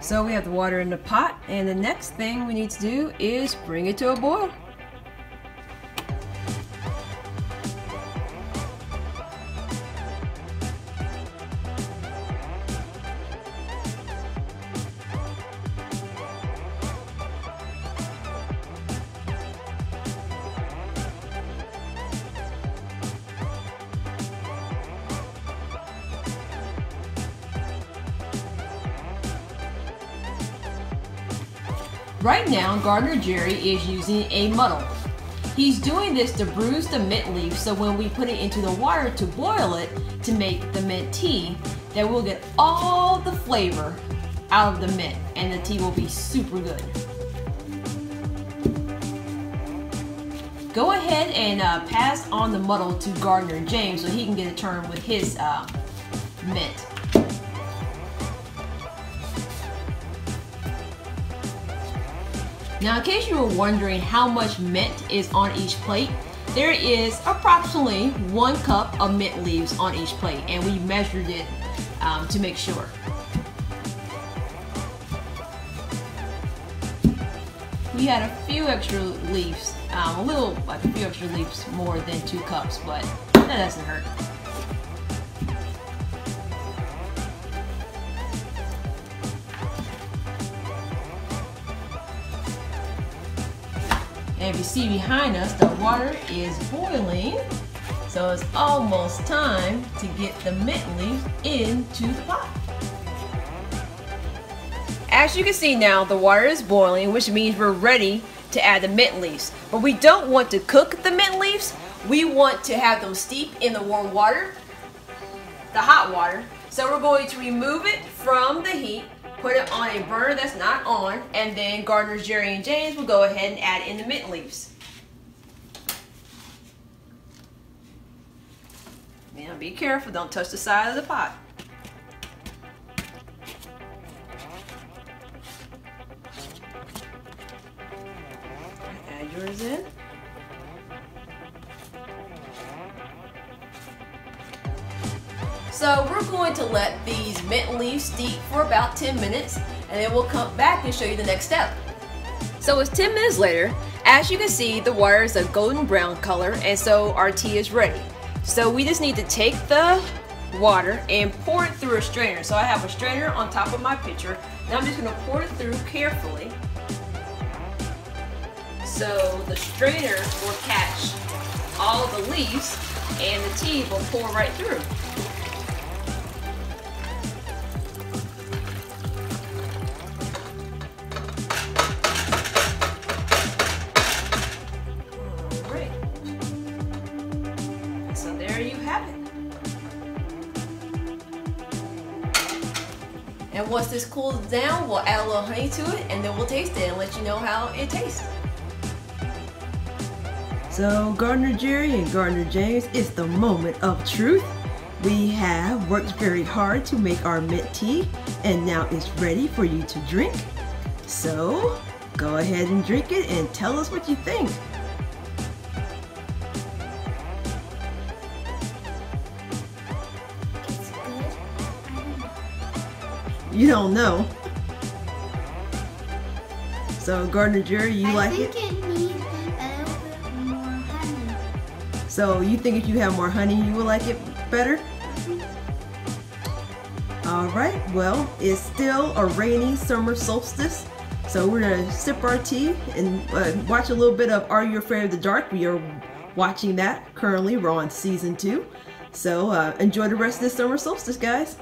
So we have the water in the pot and the next thing we need to do is bring it to a boil. Right now, Gardener Jerry is using a muddle. He's doing this to bruise the mint leaf so when we put it into the water to boil it to make the mint tea, that we'll get all the flavor out of the mint and the tea will be super good. Go ahead and uh, pass on the muddle to Gardener James so he can get a turn with his uh, mint. Now in case you were wondering how much mint is on each plate, there is approximately one cup of mint leaves on each plate and we measured it um, to make sure. We had a few extra leaves, um, a little, like a few extra leaves more than two cups, but that doesn't hurt. And if you see behind us, the water is boiling. So it's almost time to get the mint leaves into the pot. As you can see now, the water is boiling, which means we're ready to add the mint leaves. But we don't want to cook the mint leaves. We want to have them steep in the warm water, the hot water. So we're going to remove it from the heat put it on a burner that's not on, and then Gardener's Jerry and James will go ahead and add in the mint leaves. Now be careful, don't touch the side of the pot. Add yours in. So we're going to let these mint leaves steep for about 10 minutes and then we'll come back and show you the next step. So it's 10 minutes later. As you can see, the water is a golden brown color and so our tea is ready. So we just need to take the water and pour it through a strainer. So I have a strainer on top of my pitcher. Now I'm just going to pour it through carefully. So the strainer will catch all the leaves and the tea will pour right through. And once this cools down, we'll add a little honey to it and then we'll taste it and let you know how it tastes. So Gardener Jerry and Gardener James, it's the moment of truth. We have worked very hard to make our mint tea and now it's ready for you to drink. So go ahead and drink it and tell us what you think. You don't know. So Gardener Jerry, you I like it? it? it needs a little bit more honey. So you think if you have more honey, you will like it better? All right, well, it's still a rainy summer solstice. So we're gonna sip our tea and uh, watch a little bit of Are You Afraid of the Dark? We are watching that currently. We're on season two. So uh, enjoy the rest of this summer solstice, guys.